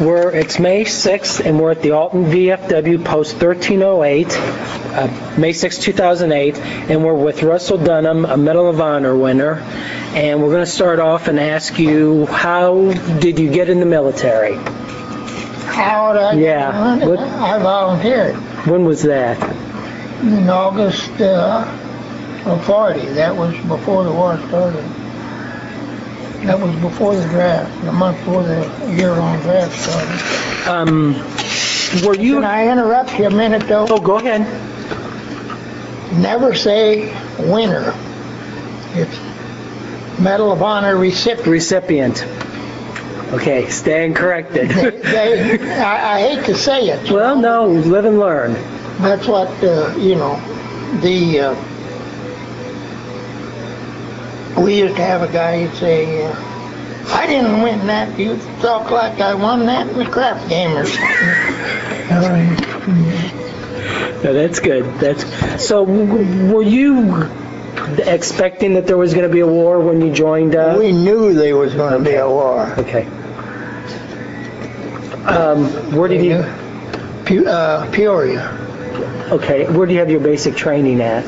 We're, it's May 6th, and we're at the Alton VFW Post 1308, uh, May 6, 2008, and we're with Russell Dunham, a Medal of Honor winner. And we're going to start off and ask you, how did you get in the military? How would I? Yeah, what- I volunteered When was that? in August uh, of 40. That was before the war started. That was before the draft, the month before the year-long draft started. Um, were you, Can I interrupt you a minute though? oh, go ahead. Never say winner. It's Medal of Honor recipient. Recipient. Okay, stand corrected. They, I, I hate to say it. Well, know, no, live and learn. That's what, uh, you know, the, uh, we used to have a guy, he'd say, uh, I didn't win that. You talk like I won that in the crap game or something. No, that's good. That's, so were you expecting that there was going to be a war when you joined? Uh, We knew there was gonna be a war. okay. Um, where did you? Pu- uh, Peoria. Okay, where do you have your basic training at?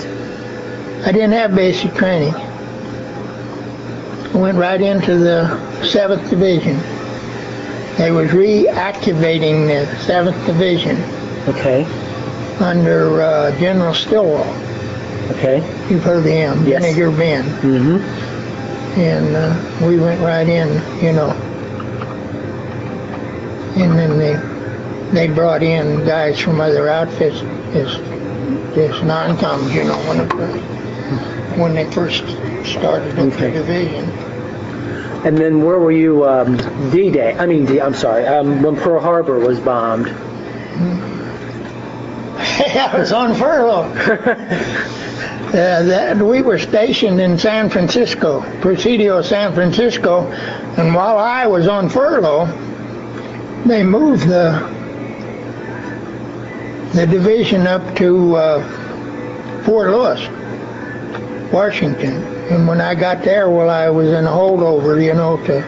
I didn't have basic training. Went right into the 7th Division. They was reactivating the 7th Division Okay, under uh, General Stilwell. okay. You've heard of him, Yes. Vinegar Ben. Mm-hmm. And uh, we went right in, you know. And then they they brought in guys from other outfits as as non-coms, you know, when it when they first started up Okay. the division. And then where were you um, D-Day? I mean, D, I'm sorry, um, when Pearl Harbor was bombed. I was on furlough. Uh, that, we were stationed in San Francisco, Presidio, San Francisco, and while I was on furlough, they moved the the division up to uh, Fort Lewis, Washington. And when I got there, well, I was in a holdover, you know, to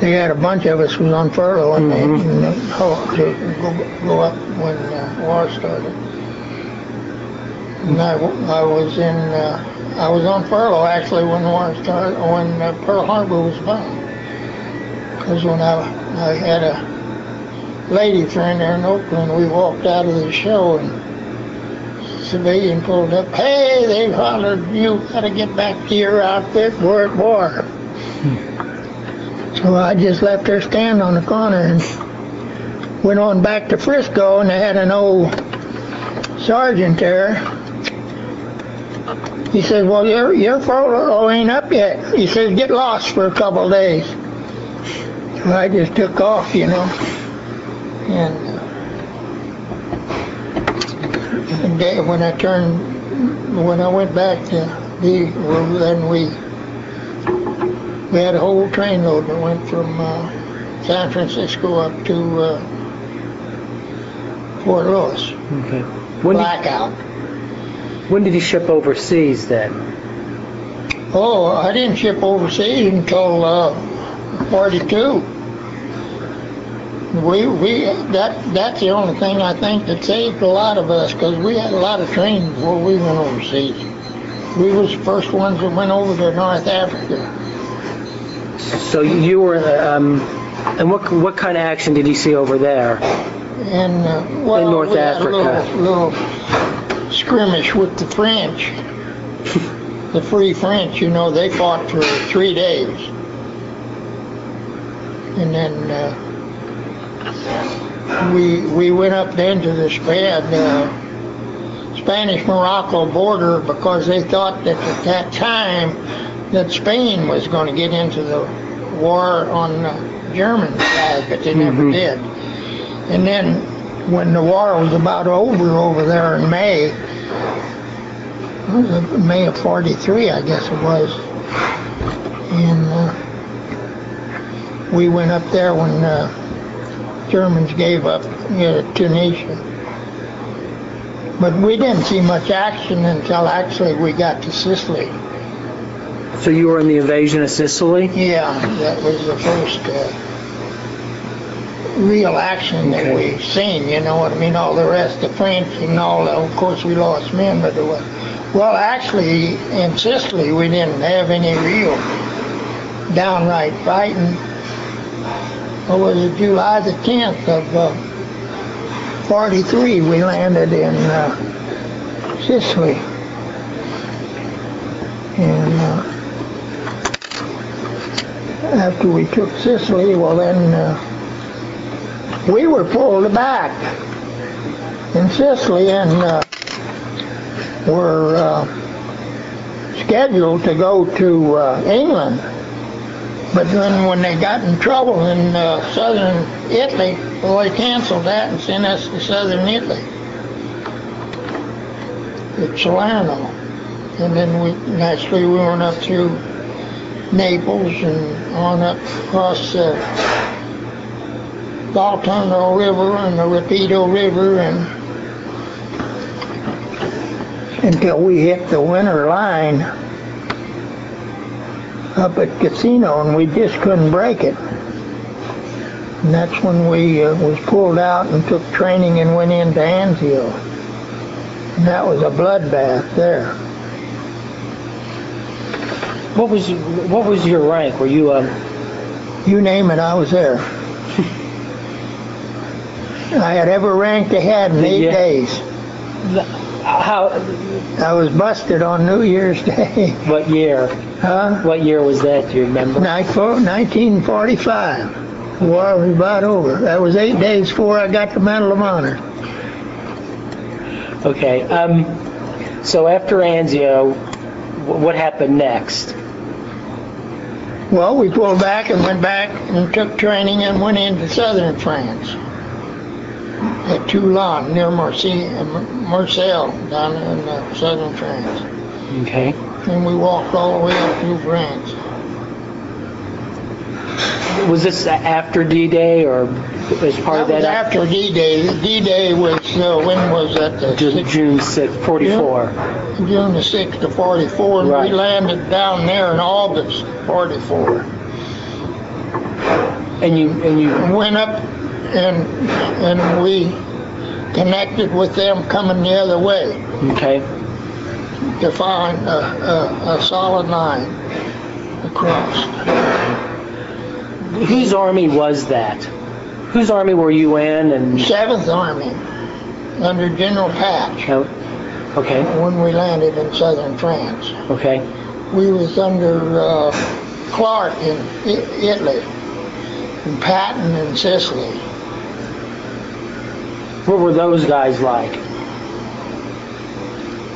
they had a bunch of us was on furlough and they and they- oh, to go, go up when uh, war started. And I, I was in uh, I was on furlough actually when the war started when uh, Pearl Harbor was bombed. Because when I I had a lady friend there in Oakland, we walked out of the show and civilian pulled up. Hey, they hollered, you got to get back to your outfit. We're at war. So I just left her stand on the corner and went on back to Frisco, and they had an old sergeant there. He says, "Well, your your photo ain't up yet." He says, "Get lost for a couple days." So I just took off, you know, and. Then when I turned, when I went back to the, well, then we we had a whole trainload that went from uh, San Francisco up to uh, Fort Lewis. Okay. When did, Blackout. when did you ship overseas then? Oh, I didn't ship overseas until uh, 42. We, we, that, that's the only thing I think that saved a lot of us because we had a lot of training before we went overseas. We was the first ones that went over to North Africa. So you were, um, and what what kind of action did you see over there? And uh, well, North we had Africa. a little, little skirmish with the French, the Free French. You know, they fought for three days, and then uh, we we went up then to the Spad, uh, Spanish Morocco border because they thought that at that time that Spain was going to get into the war on the German side, but they never Mhm. did. And then when the war was about over over there in May, what was it, May of 43, I guess it was, and uh, we went up there when uh, Germans gave up you know, Tunisia. But we didn't see much action until actually we got to Sicily. So you were in the invasion of Sicily? Yeah, that was the first. Uh, real action that we seen, you know what I mean? All the rest, the French and all, of course, we lost men, but it was, well, actually, in Sicily, we didn't have any real downright fighting. It was July the 10th of uh, 43, we landed in uh, Sicily. And uh, after we took Sicily, well then uh, we were pulled back in Sicily and uh, were uh, scheduled to go to England. But then when they got in trouble in uh, southern Italy, well, they canceled that and sent us to southern Italy, to Salerno. And then we, naturally, we went up through Naples and on up across the Volturno River and the Rapido River and until we hit the winter line up at Cassino and we just couldn't break it. And that's when we uh, was pulled out and took training and went into Anzio. And that was a bloodbath there. What was what was your rank? Were you um, You name it, I was there. I had every rank they had in eight Yeah. days. How? I was busted on New Year's Day. What year? Huh? What year was that? Do you remember? Night fo- 1945. War was about over. That was eight days before I got the Medal of Honor. Okay. Um, so after Anzio, what happened next? Well, we pulled back and went back and took training and went into southern France. At Toulon, near Marseille, Marseille, down in uh, southern France. Okay. And we walked all the way up through France. Was this after D-Day or as part That of that? was after D-Day. D-Day was, uh, when was that? The Ju- sixth- June 6th, 44. June the 6th of 44, and Right. we landed down there in August 44. And you and you And went up and, and we connected with them coming the other way okay? to find a, a, a solid line across. Whose army was that? Whose army were you in? And Seventh Army under General Patch oh, okay, when we landed in southern France. okay. We was under uh, Clark in I- Italy and Patton in Sicily. What were those guys like?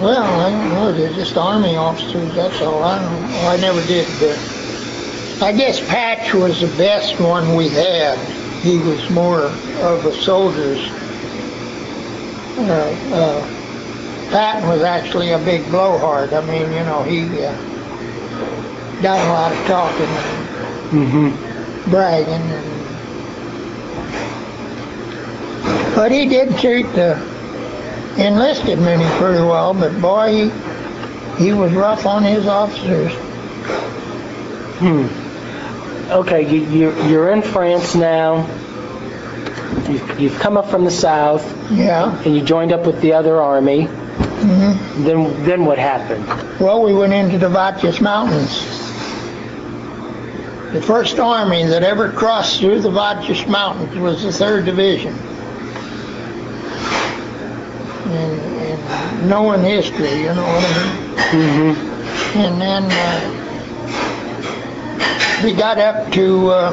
Well, I don't know. They're just army officers. That's all. I don't. know. I never did. but I guess Patch was the best one we had. He was more of a soldier's. Uh, uh, Patton was actually a big blowhard. I mean, you know, he uh, done a lot of talking and Mm-hmm. bragging, and but he did treat the enlisted men pretty well. But boy, he he was rough on his officers. Hmm. Okay, you, you're you're in France now. You've, you've come up from the south, Yeah. and you joined up with the other army. Mm-hmm. Then then what happened? Well, we went into the Vachis Mountains. The first army that ever crossed through the Vachis Mountains was the Third Division. And, and knowing history, you know what I mean. Mm-hmm. And then uh, we got up to uh,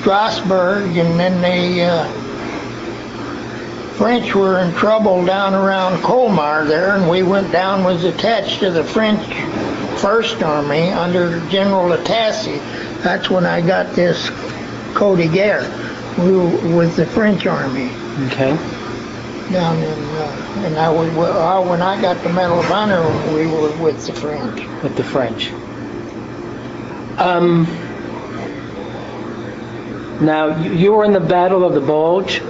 Strasbourg, and then the uh, French were in trouble down around Colmar there, and we went down, was attached to the French First Army under General Latassi. That's when I got this Croix de Guerre. We with the French Army Okay. down in, uh, and I was, well, when I got the Medal of Honor, we were with the French. With the French. Um. Now you, you were in the Battle of the Bulge.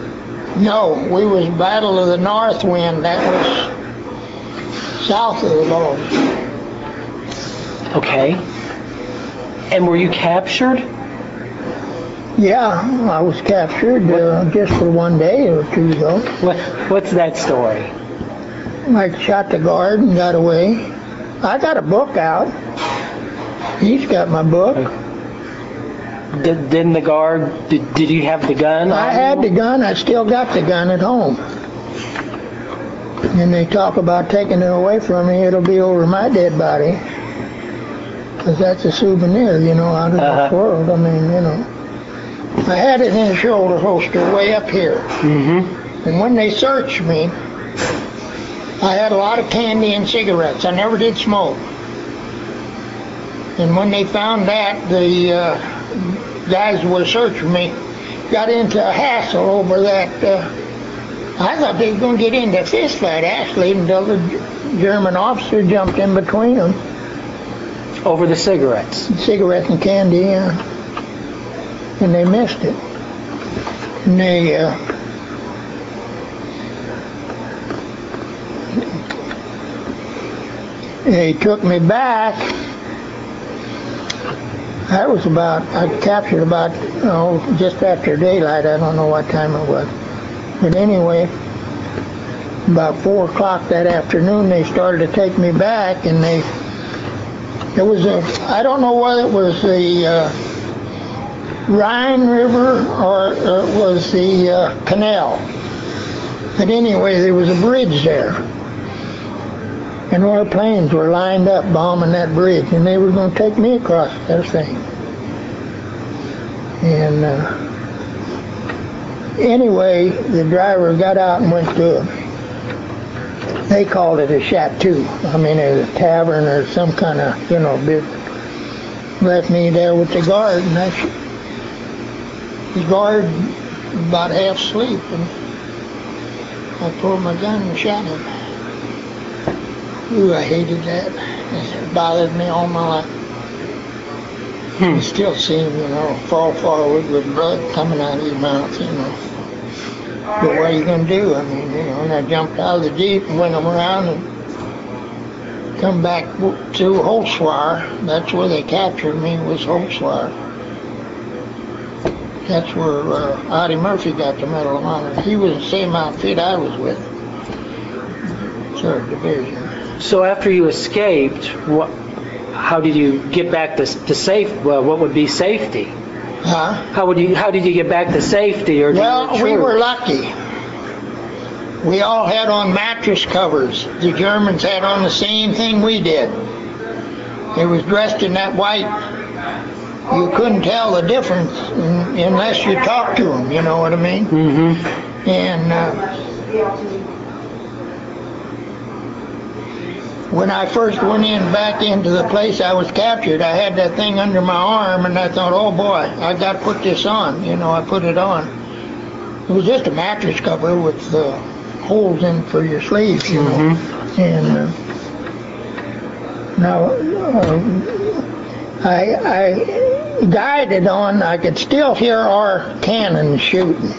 No, we was Battle of the North Wind. That was south of the Bulge. Okay. And were you captured? Yeah, I was captured uh, just for one day or two though. What, what's that story? I shot the guard and got away. I got a book out. He's got my book. Did, didn't the guard, did, did you have the gun? I had the gun. I still got the gun at home. And they talk about taking it away from me. It'll be over my dead body. Because that's a souvenir, you know, out of Uh-huh. this world. I mean, you know. I had it in a shoulder holster way up here. Mm-hmm. And when they searched me, I had a lot of candy and cigarettes. I never did smoke. And when they found that, the uh, guys who were searching me got into a hassle over that. Uh, I thought they were going to get into a fist fight, actually, until the German officer jumped in between them. Over the cigarettes. Cigarettes and candy, yeah. And they missed it. And they, uh, they took me back. That was about, I captured about, oh, just after daylight. I don't know what time it was. But anyway, about four o'clock that afternoon, they started to take me back and they, it was a, I don't know whether it was the uh, Rhine River or uh, it was the uh, canal. But anyway, there was a bridge there. And our planes were lined up bombing that bridge, and they were going to take me across that thing. And uh, anyway, the driver got out and went to a, they called it a chateau. I mean, it was a tavern or some kind of, you know, bit. Left me there with the guard, and sh- the guard about half asleep, and I pulled my gun and shot him. Ooh, I hated that. It bothered me all my life. Hmm. You still see him, you know, fall forward with blood coming out of his mouth, you know. But what are you going to do? I mean, you know, and I jumped out of the Jeep and went around and come back to Holtzwihr. That's where they captured me, was Holtzwihr. That's where uh, Audie Murphy got the Medal of Honor. He was the same outfit I was with, third division. So after you escaped, what, how did you get back to, to safe, well, what would be safety? Huh? How would you, how did you get back to safety or Well, we were lucky. We all had on mattress covers. The Germans had on the same thing we did. They was dressed in that white. You couldn't tell the difference un- unless you talked to them. You know what I mean? Mm-hmm. And uh, when I first went in back into the place I was captured, I had that thing under my arm, and I thought, oh boy, I got to put this on. You know, I put it on. It was just a mattress cover with uh, holes in for your sleeves, you know. And uh, now uh, I, I guided on. I could still hear our cannon shooting.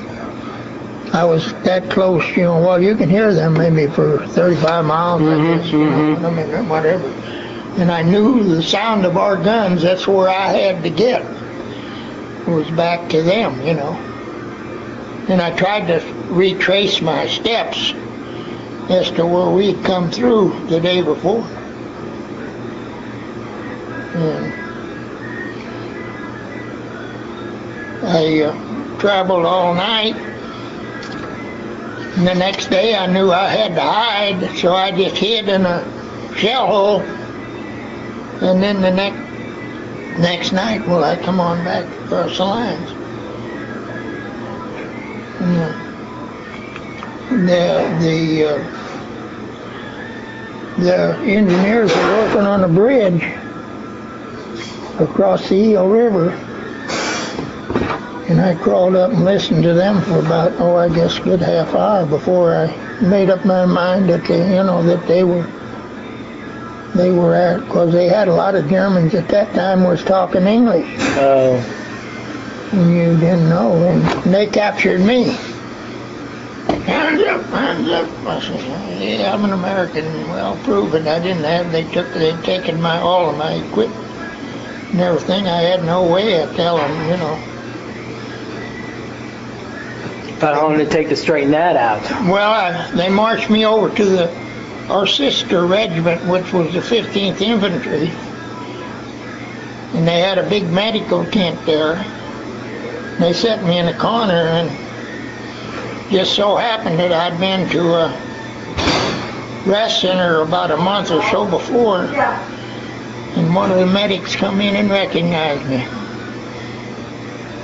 I was that close, you know. Well, you can hear them maybe for 35 miles, I mm-hmm, guess, you know. Mm-hmm. I mean, whatever. And I knew the sound of our guns. That's where I had to get. It Was back to them, you know. And I tried to retrace my steps as to where we'd come through the day before. And I uh, traveled all night. And the next day I knew I had to hide, so I just hid in a shell hole. And then the next next night, well, I come on back across the lines. And the the uh, the engineers were working on a bridge across the Ill River, and I crawled up and listened to them for about oh I guess a good half hour before I made up my mind that they you know that they were they were at because they had a lot of Germans at that time was talking English Oh, and you didn't know and they captured me. Hands up, hands up. I said, yeah, I'm an American. Well, proven. I didn't have. They took. They'd taken my all of my equipment and everything. I had no way of telling. You know. How long did it take to straighten that out? Well, I, they marched me over to the our sister regiment, which was the 15th Infantry, and they had a big medical tent there. They set me in a corner, and just so happened that I'd been to a rest center about a month or so before, and one of the medics come in and recognized me.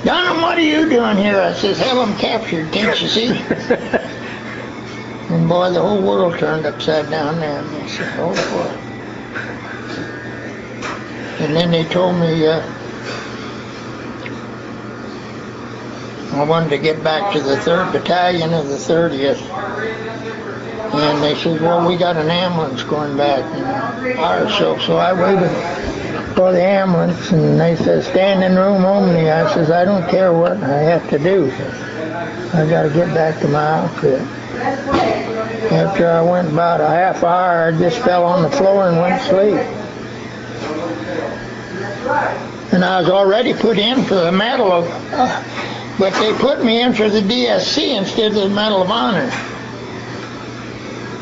Dunham, what are you doing here? I says, hell, I'm captured, can't you see? And boy, the whole world turned upside down there. And they said, oh boy. And then they told me uh, I wanted to get back to the 3rd Battalion of the 30th. And they said, well, we got an ambulance going back or so. So I waited for the ambulance and they said, stand in room only. I says, I don't care what I have to do. I got to get back to my outfit. After I went about a half hour, I just fell on the floor and went to sleep. And I was already put in for the Medal of, uh, but they put me in for the DSC instead of the Medal of Honor.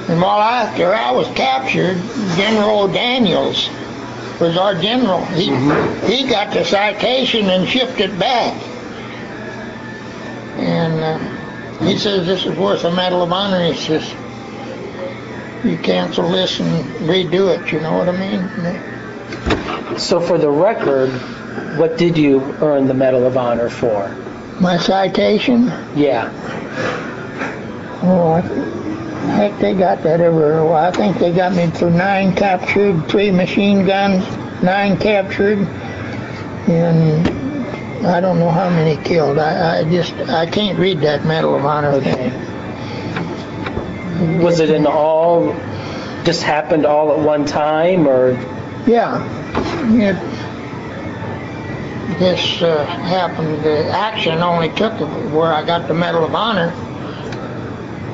And while after I was captured, General Daniels was our general. He he got the citation and shipped it back. And uh, he says this is worth a Medal of Honor. He says you cancel this and redo it. You know what I mean? So for the record, what did you earn the Medal of Honor for? My citation. Yeah. Oh, I, heck, they got that everywhere. Well, I think they got me for nine captured, three machine guns, nine captured, and I don't know how many killed. I, I just I can't read that Medal of Honor thing. Was it in all, just happened all at one time, or? Yeah, it, this uh, happened. The action only took where I got the Medal of Honor.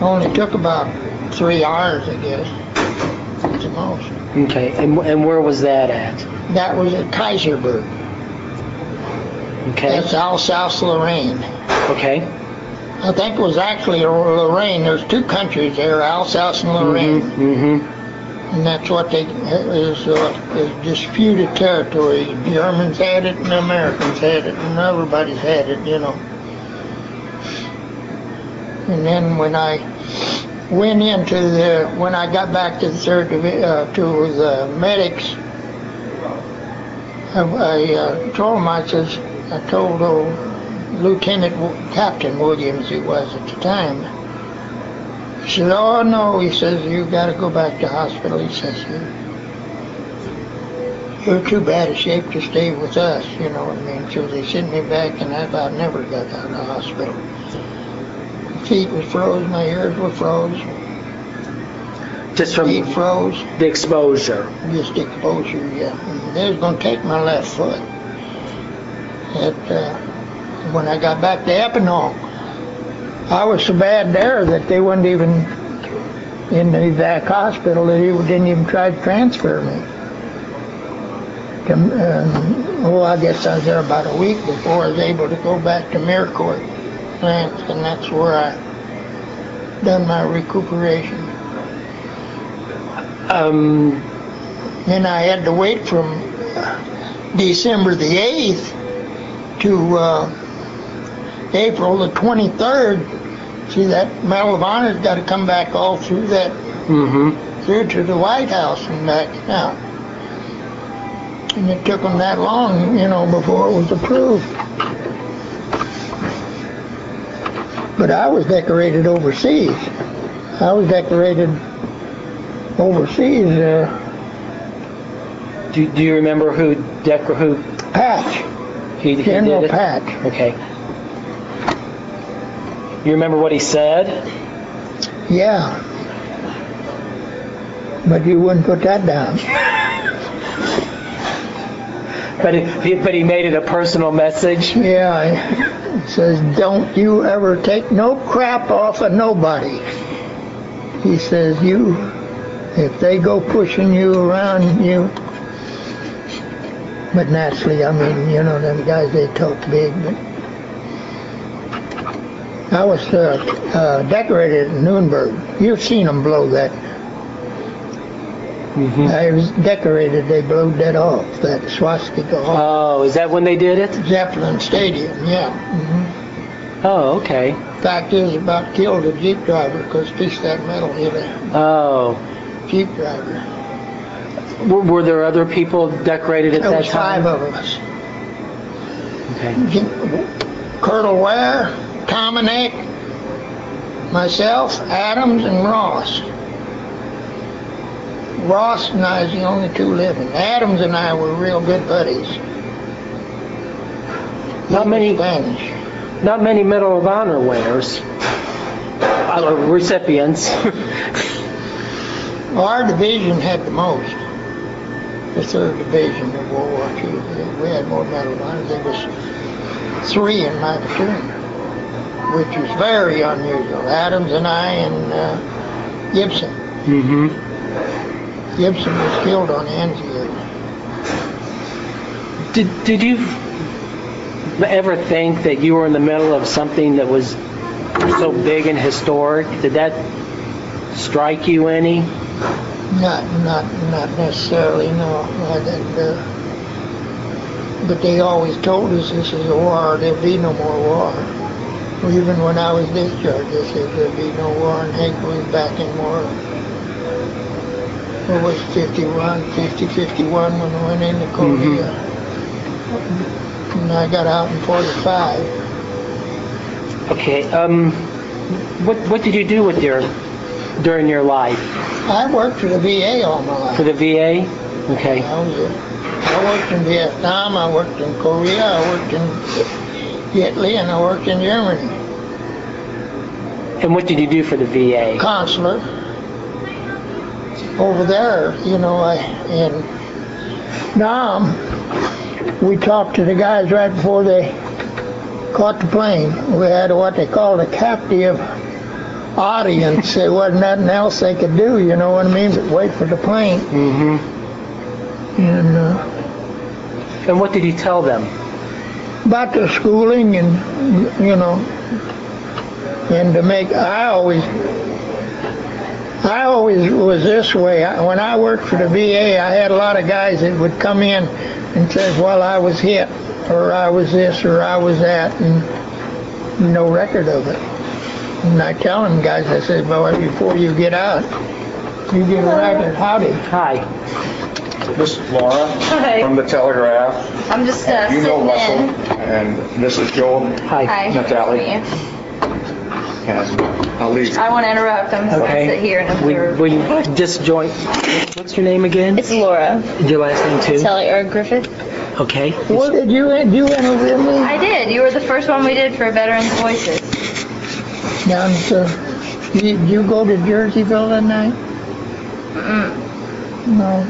Only took about three hours, I guess. At the most. Okay, and, and where was that at? That was at Kaysersberg. Okay, That's Alsace-Lorraine. okay. I think it was actually Lorraine. There's two countries there, Alsace and Lorraine, Mm-hmm. and that's what they is, uh, is disputed territory. Germans had it, and the Americans had it, and everybody's had it, you know. And then when I went into the, when I got back to the third uh, to the medics, I, I uh, told him, I says, I told old Lieutenant Captain Williams, he was at the time. He said, "Oh no," he says, "you got to go back to hospital." He says, "You- "You're too bad a shape to stay with us." You know what I mean? So they sent me back, and I about never got out of the hospital. My feet was froze, my ears were froze, Just from feet froze, the exposure. just exposure. Yeah, they was gonna take my left foot. At uh, when I got back to Epinal, I was so bad there that they wouldn't even in the evac hospital. They didn't even try to transfer me. To, um, oh, I guess I was there about a week before I was able to go back to Mirecourt, France, and that's where I done my recuperation. Um, Then I had to wait from December the 8th to uh, April the 23rd. See, that Medal of Honor's got to come back all through that, mm-hmm. through to the White House and back out. And it took them that long, you know, before it was approved. But I was decorated overseas. I was decorated overseas, uh, Do, do you remember who Decker who Patch, he, he General? Patch. Okay. You remember what he said? Yeah. But you wouldn't put that down. But he, but he made it a personal message. Yeah. Says, don't you ever take no crap off of nobody. He says, you, if they go pushing you around, you. But naturally, I mean, you know, them guys, they talk big, but I was uh, uh, decorated in Nuremberg. You've seen them blow that. Mhm. I was decorated. They blew that off, that swastika off. Oh, is that when they did it? Zeppelin Stadium, yeah. hmm Oh, okay. Fact is, about killed a Jeep driver because piece that metal hit a Oh, Jeep driver. were, were there other people decorated at There that was time? five of us. Okay. Colonel Ware, Dominic, myself, Adams, and Ross. Ross and I is the only two living. Adams and I were real good buddies. Not many, Spanish. not many Medal of Honor winners, uh, recipients. Our division had the most. The third division of World War II. We had more medal of honor. There was three in my platoon, which was very unusual. Adams and I and uh, Gibson. hmm Gibson was killed on Anzio. Did, did you ever think that you were in the middle of something that was so big and historic? Did that strike you any? Not, not, not necessarily. No, I didn't. Uh, but they always told us this is a war. There'll be no more war. Even when I was discharged, they said there'll be no war, and Hank was back in war. What was it, 51, 50, 51 when I went into Korea. And I got out in 45. Okay. Um, what what did you do with your during your life I worked for the VA all my life. for the VA? Okay. I was worked in Vietnam, I worked in Korea, I worked in Italy, and I worked in Germany. And what did you do for the VA? Consular. Over there, you know, I, in Nam, we talked to the guys right before they caught the plane. We had what they called a captive audience. There wasn't nothing else they could do, you know what I mean, but wait for the plane. Mm-hmm. And, uh, And what did he tell them? about the schooling and you know and to make I always I always was this way when I worked for the VA I had a lot of guys that would come in and says well I was hit or I was this or I was that and no record of it and I tell them guys I said well before you get out you get a record howdy Hi. This is Laura Hi. from the Telegraph. I'm just uh, You know sitting Russell, in. and this is Joel Hi. Hi. Natalie. Nice to meet and I'll leave. I won't interrupt. I'm just Okay. gonna sit here and We, observe. we just joined. What's your name again? It's Laura. Your last name too? Sally or Griffith. Okay. what did you did you interview me I did. You were the first one we did for Veterans Voices. down to you, you go to Jerseyville that night Mm-mm. No,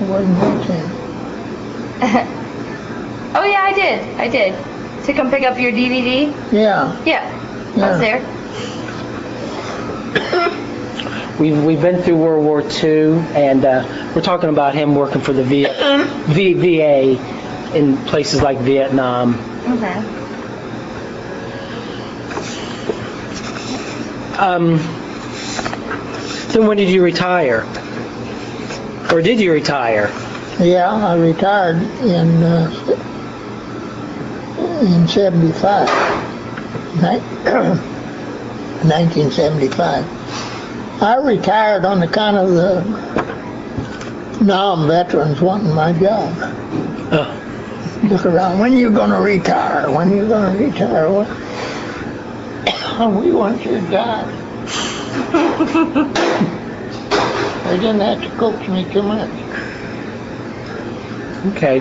it wasn't that oh yeah, I did. I did. To come pick up your DVD. Yeah, Yeah, I was there. We've, we've been through World War II, and uh, we're talking about him working for the v, v, VA in places like Vietnam. Okay. Um, then when did you retire? Or did you retire? yeah, I retired in uh, in '75, Ni- 1975. I retired on account of the Nam veterans wanting my job. Oh, Look around. When are you going to retire? When are you going to retire? We want your job. they didn't have to coax me too much. okay.